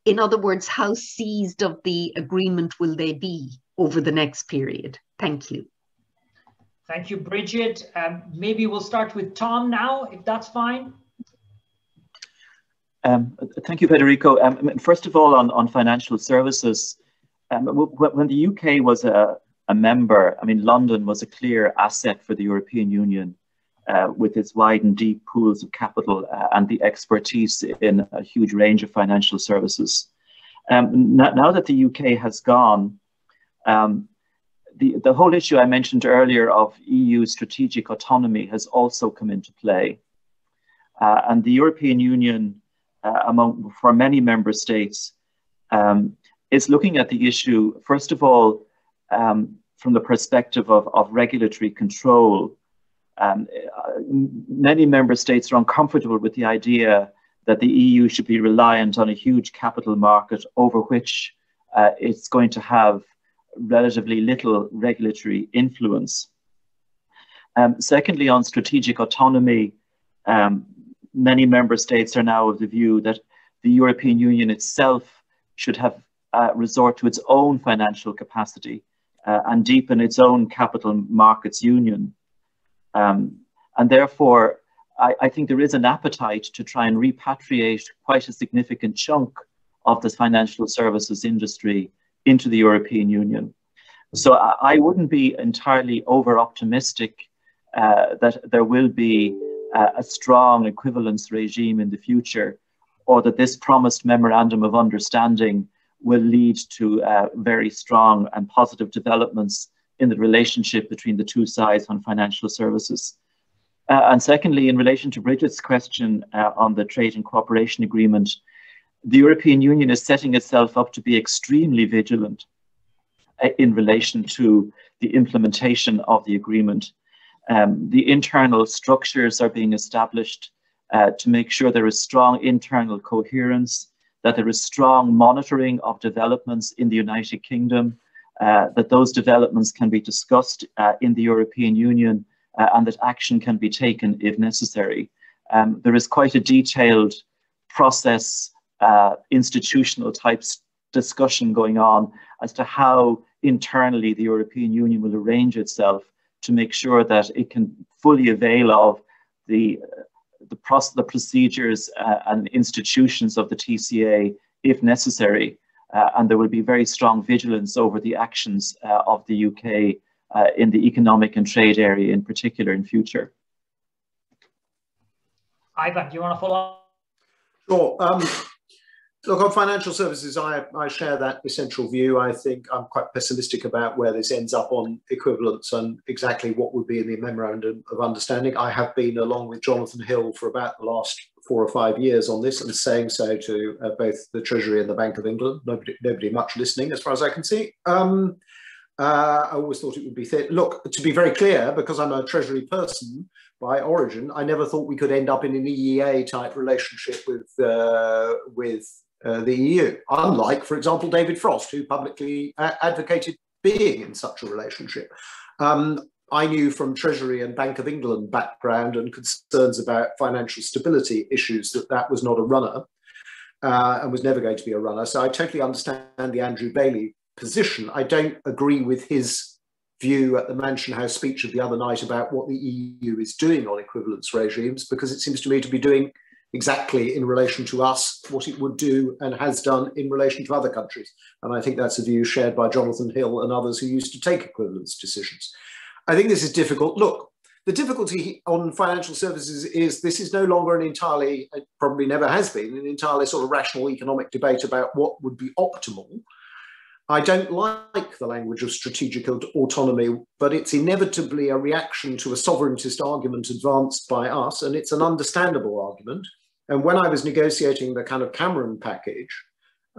In other words, how seized of the agreement will they be over the next period? Thank you. Thank you, Brigid. Um, maybe we'll start with Tom now, if that's fine. Um, thank you, Federico. Um, first of all, on, on financial services, um, when the UK was a, a member, I mean, London was a clear asset for the European Union. uh, with its wide and deep pools of capital uh, and the expertise in a huge range of financial services. Um, now, that the UK has gone, um, the, the whole issue I mentioned earlier of EU strategic autonomy has also come into play. Uh, and the European Union, uh, among for many member states, um, is looking at the issue, first of all, um, from the perspective of, of regulatory control. Um, uh, many member states are uncomfortable with the idea that the EU should be reliant on a huge capital market over which uh, it's going to have relatively little regulatory influence. Um, secondly, on strategic autonomy, um, many member states are now of the view that the European Union itself should have uh, resort to its own financial capacity uh, and deepen its own capital markets union. Um, and therefore, I, I, think there is an appetite to try and repatriate quite a significant chunk of the financial services industry into the European Union. So I, I wouldn't be entirely over optimistic uh, that there will be uh, a strong equivalence regime in the future, or that this promised memorandum of understanding will lead to uh, very strong and positive developments in the relationship between the two sides on financial services. Uh, and secondly, in relation to Brigid's question uh, on the trade and cooperation agreement, the European Union is setting itself up to be extremely vigilant uh, in relation to the implementation of the agreement. Um, the internal structures are being established uh, to make sure there is strong internal coherence that there is strong monitoring of developments in the United Kingdom, uh, that those developments can be discussed uh, in the European Union, uh, and that action can be taken if necessary. Um, there is quite a detailed process, uh, institutional types discussion going on as to how internally the European Union will arrange itself to make sure that it can fully avail of the the, process, the procedures uh, and institutions of the TCA if necessary. Uh, and there will be very strong vigilance over the actions uh, of the UK uh, in the economic and trade area in particular in future. Ivan, do you want to follow up? Sure. Um, Look, on financial services, I, I share that essential view. I think I'm quite pessimistic about where this ends up on equivalence and exactly what would be in the memorandum of understanding. I have been along with Jonathan Hill for about the last four or five years on this and saying so to uh, both the Treasury and the Bank of England. Nobody, nobody much listening as far as I can see. Um, uh, I always thought it would be. Look, to be very clear, because I'm a Treasury person by origin, I never thought we could end up in an EEA type relationship with uh, with uh, the EU, unlike, for example, David Frost, who publicly uh, advocated being in such a relationship. Um, I knew from Treasury and Bank of England background and concerns about financial stability issues that that was not a runner uh, and was never going to be a runner. So I totally understand the Andrew Bailey position. I don't agree with his view at the Mansion House speech of the other night about what the EU is doing on equivalence regimes, because it seems to me to be doing exactly in relation to us what it would do and has done in relation to other countries. And I think that's a view shared by Jonathan Hill and others who used to take equivalence decisions. I think this is difficult. Look, the difficulty on financial services is this is no longer an entirely, probably never has been, an entirely sort of rational economic debate about what would be optimal. I don't like the language of strategic autonomy, but it's inevitably a reaction to a sovereigntist argument advanced by us, and it's an understandable argument. And when I was negotiating the kind of Cameron package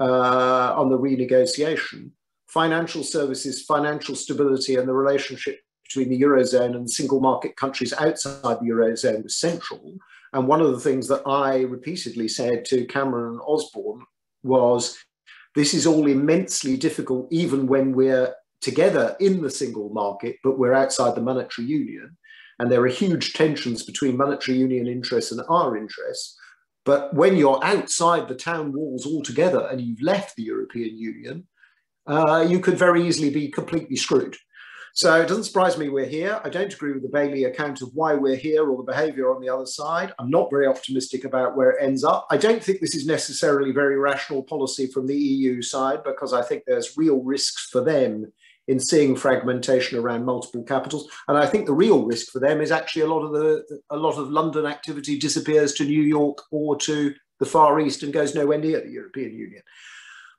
uh, on the renegotiation, financial services, financial stability, and the relationship between the Eurozone and single market countries outside the Eurozone was central. And one of the things that I repeatedly said to Cameron and Osborne was this is all immensely difficult, even when we're together in the single market, but we're outside the monetary union. And there are huge tensions between monetary union interests and our interests. But when you're outside the town walls altogether and you've left the European Union, uh, you could very easily be completely screwed. So it doesn't surprise me we're here. I don't agree with the Bailey account of why we're here or the behavior on the other side. I'm not very optimistic about where it ends up. I don't think this is necessarily very rational policy from the EU side because I think there's real risks for them in seeing fragmentation around multiple capitals. And I think the real risk for them is actually a lot of the a lot of London activity disappears to New York or to the Far East and goes nowhere near the European Union.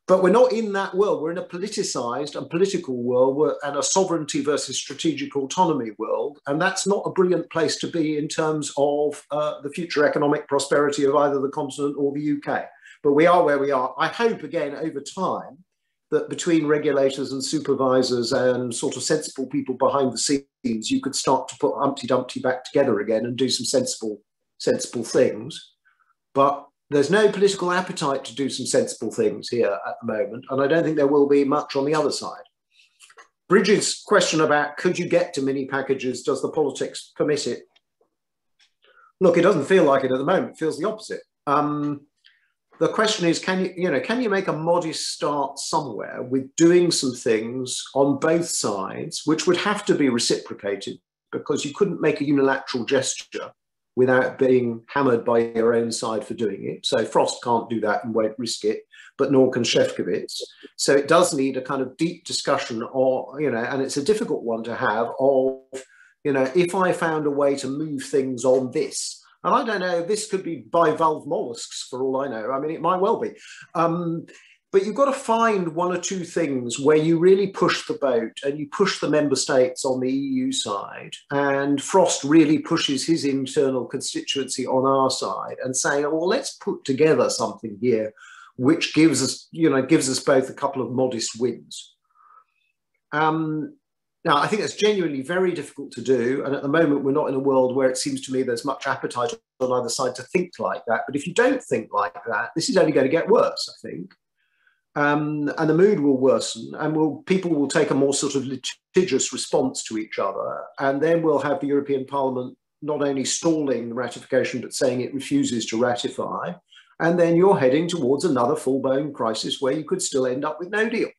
But we're not in that world. We're in a politicized and political world and a sovereignty versus strategic autonomy world. And that's not a brilliant place to be in terms of uh, the future economic prosperity of either the continent or the UK. But we are where we are. I hope, again, over time, that between regulators and supervisors and sort of sensible people behind the scenes, you could start to put Humpty Dumpty back together again and do some sensible, sensible things. But there's no political appetite to do some sensible things here at the moment, and I don't think there will be much on the other side. Brigid's question about could you get to mini packages, does the politics permit it? Look, it doesn't feel like it at the moment, it feels the opposite. Um, the question is, can you, you know, can you make a modest start somewhere with doing some things on both sides, which would have to be reciprocated because you couldn't make a unilateral gesture without being hammered by your own side for doing it. So Frost can't do that and won't risk it, but nor can Šefčovič. So it does need a kind of deep discussion or, you know, and it's a difficult one to have of, you know, if I found a way to move things on this, and I don't know, this could be bivalve mollusks for all I know. I mean, it might well be. Um, but you've got to find one or two things where you really push the boat and you push the member states on the EU side. And Frost really pushes his internal constituency on our side and saying, oh, well, let's put together something here which gives us, you know, gives us both a couple of modest wins. Um, now, I think that's genuinely very difficult to do. And at the moment, we're not in a world where it seems to me there's much appetite on either side to think like that. But if you don't think like that, this is only going to get worse, I think um, and the mood will worsen, and will people will take a more sort of litigious response to each other, and then we'll have the European Parliament not only stalling the ratification but saying it refuses to ratify, and then you're heading towards another full-blown crisis where you could still end up with no deal.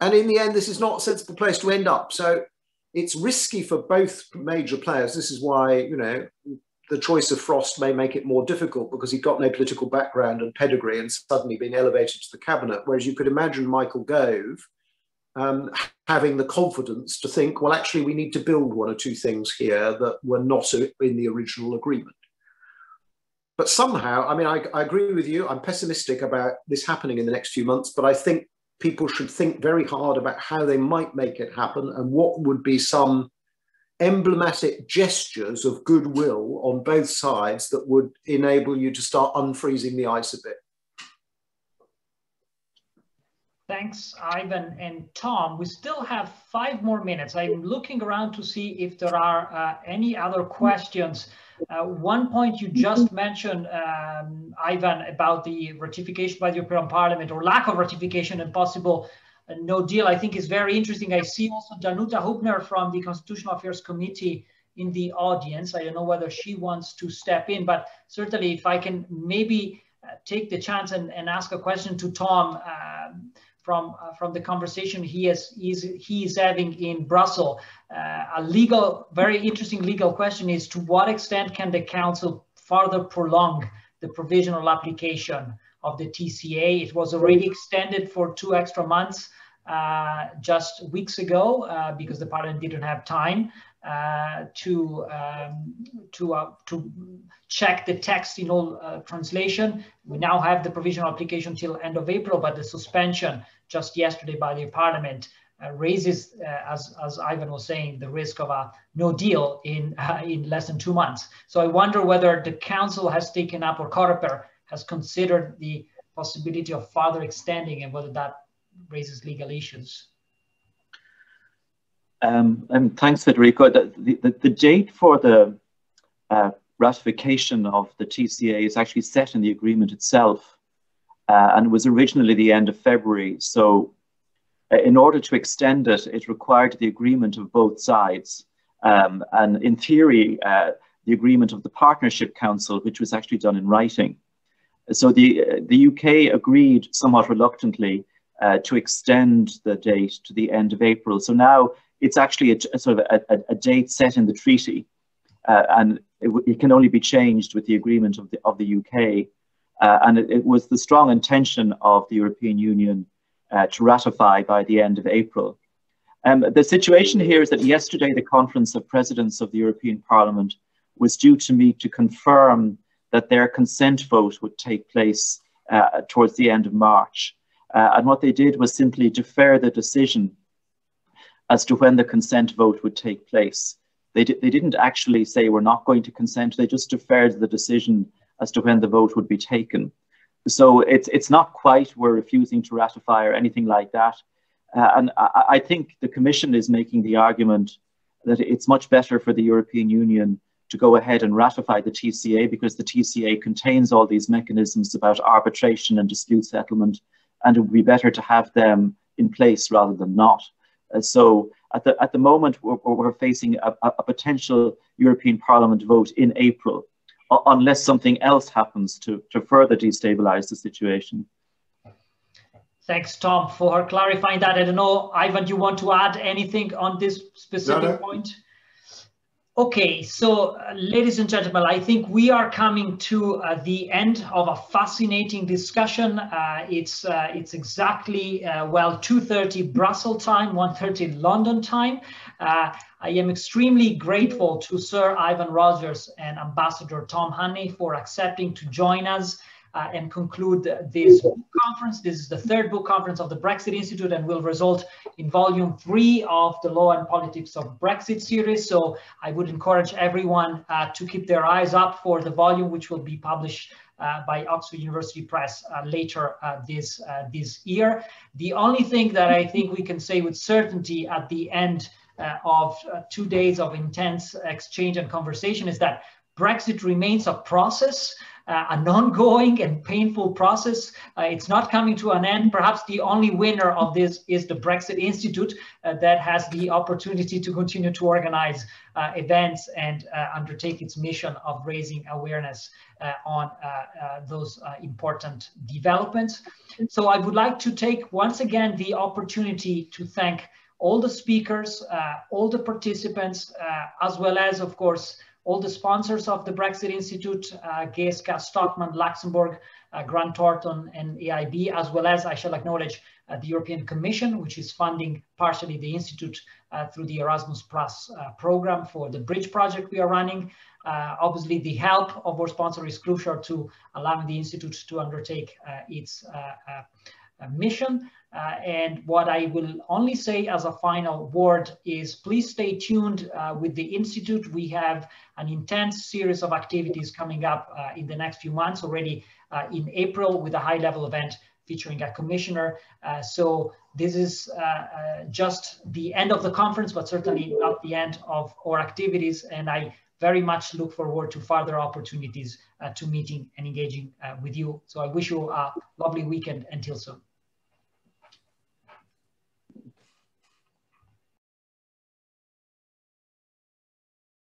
And in the end, this is not a sensible place to end up. So it's risky for both major players. This is why you know the choice of Frost may make it more difficult because he got no political background and pedigree and suddenly being elevated to the cabinet. Whereas you could imagine Michael Gove um, having the confidence to think, well, actually, we need to build one or two things here that were not in the original agreement. But somehow, I mean, I, I agree with you. I'm pessimistic about this happening in the next few months, but I think people should think very hard about how they might make it happen and what would be some emblematic gestures of goodwill on both sides that would enable you to start unfreezing the ice a bit. Thanks, Ivan and Tom. We still have five more minutes. I'm looking around to see if there are uh, any other questions. Uh, one point you just mentioned, um, Ivan, about the ratification by the European Parliament or lack of ratification and possible no deal, I think is very interesting. I see also Danuta Hubner from the Constitutional Affairs Committee in the audience. I don't know whether she wants to step in, but certainly if I can maybe uh, take the chance and, and ask a question to Tom um, from uh, from the conversation he is he's, having in Brussels. Uh, a legal, very interesting legal question is to what extent can the council further prolong the provisional application of the TCA. It was already extended for two extra months uh, just weeks ago uh, because the parliament didn't have time uh, to um, to uh, to check the text in all uh, translation. We now have the provisional application till end of April, but the suspension just yesterday by the parliament uh, raises, as as Ivan was saying, the risk of a no deal in in less than two months. So I wonder whether the council has taken up or Coreper has considered the possibility of further extending and whether that raises legal issues. Um, and thanks, Federico. The, the, the date for the uh, ratification of the TCA is actually set in the agreement itself, uh, and it was originally the end of February. So, uh, in order to extend it, it required the agreement of both sides. Um, and in theory, uh, the agreement of the Partnership Council, which was actually done in writing. So the, the UK agreed somewhat reluctantly uh, to extend the date to the end of April. So now it's actually a, a sort of a, a, date set in the treaty, uh, and it, it, can only be changed with the agreement of the, of the UK. Uh, and it, it, was the strong intention of the European Union uh, to ratify by the end of April. Um, the situation here is that yesterday the Conference of Presidents of the European Parliament was due to meet to confirm that their consent vote would take place uh, towards the end of March. Uh, and what they did was simply defer the decision as to when the consent vote would take place. They, di they didn't actually say we're not going to consent, they just deferred the decision as to when the vote would be taken. So it's, it's not quite we're refusing to ratify or anything like that. Uh, and I, I think the Commission is making the argument that it's much better for the European Union to go ahead and ratify the TCA because the TCA contains all these mechanisms about arbitration and dispute settlement, and it would be better to have them in place rather than not. Uh, so at the, at the moment, we're, we're facing a, a, potential European Parliament vote in April, unless something else happens to, to further destabilize the situation. Thanks, Tom, for clarifying that. I don't know, Ivan, do you want to add anything on this specific no, no. point? Okay, so uh, ladies and gentlemen, I think we are coming to uh, the end of a fascinating discussion. Uh, it's uh, it's exactly uh, well 2:30 Brussels time, 1:30 London time. Uh, I am extremely grateful to Sir Ivan Rogers and Ambassador Tom Hanney for accepting to join us uh, and conclude this conference. This is the third book conference of the Brexit Institute and will result in volume three of the Law and Politics of Brexit series. So I would encourage everyone uh, to keep their eyes up for the volume, which will be published uh, by Oxford University Press uh, later uh, this, uh, this year. The only thing that I think we can say with certainty at the end of two days of intense exchange and conversation is that Brexit remains a process uh, an ongoing and painful process. Uh, it's not coming to an end. Perhaps the only winner of this is the Brexit Institute uh, that has the opportunity to continue to organize uh, events and uh, undertake its mission of raising awareness uh, on those important developments. So I would like to take once again the opportunity to thank all the speakers, all the participants, as well as, of course, all the sponsors of the Brexit Institute, uh, GSK, Stockmann, Luxembourg, uh, Grant Thornton, and AIB, as well as I shall acknowledge uh, the European Commission, which is funding partially the Institute uh, through the Erasmus Plus uh, program for the Bridge project we are running. Uh, obviously, the help of our sponsor is crucial to allowing the Institute to undertake its mission. Uh, and what I will only say as a final word is please stay tuned uh, with the Institute. We have an intense series of activities coming up uh, in the next few months already uh, in April with a high level event featuring a commissioner. Uh, so this is uh, just the end of the conference, but certainly not the end of our activities. And I very much look forward to further opportunities to meeting and engaging with you. So I wish you a lovely weekend until soon.